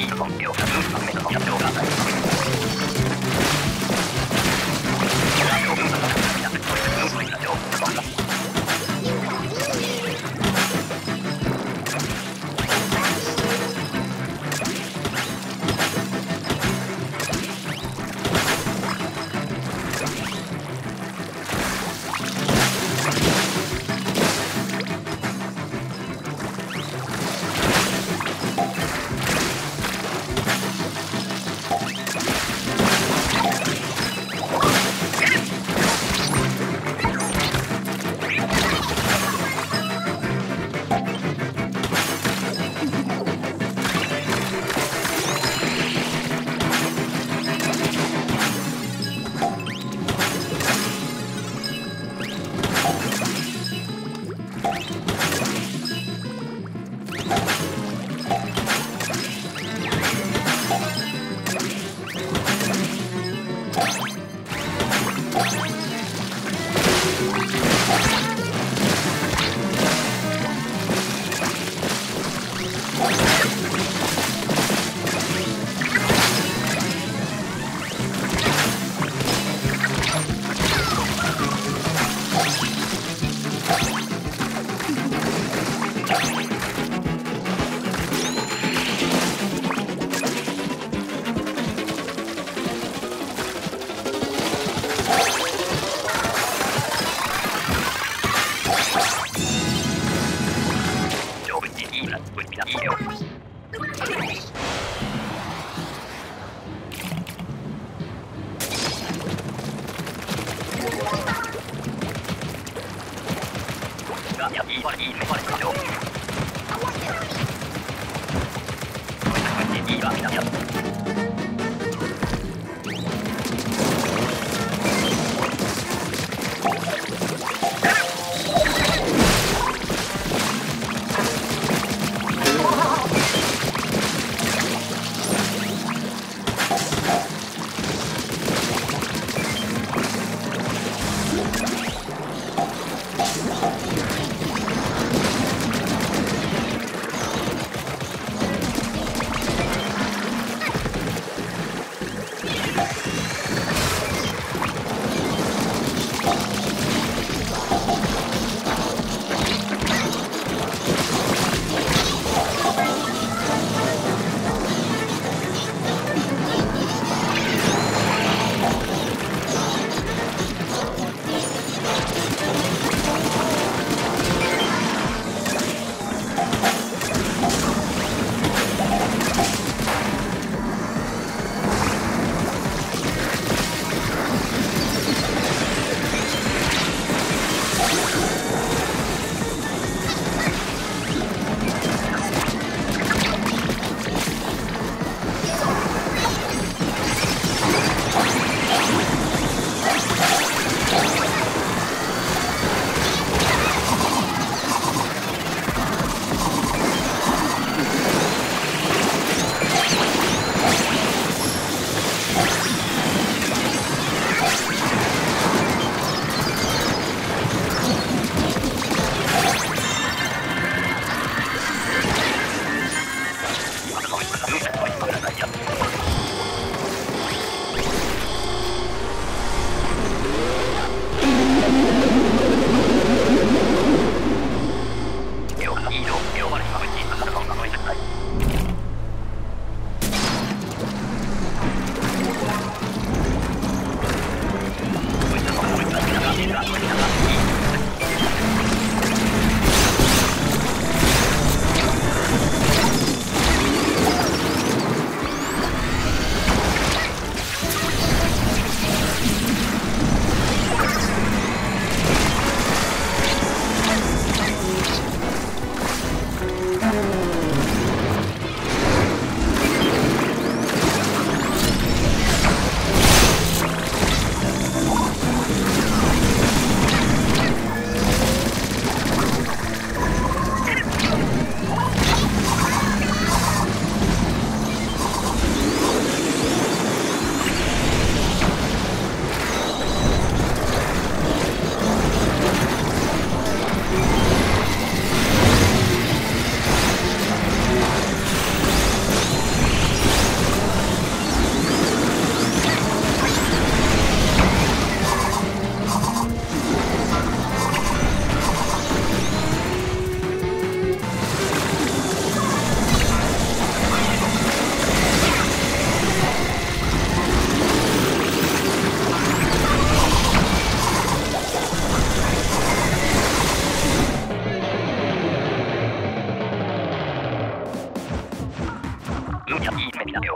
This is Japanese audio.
いい動きを作るための社長が言われたの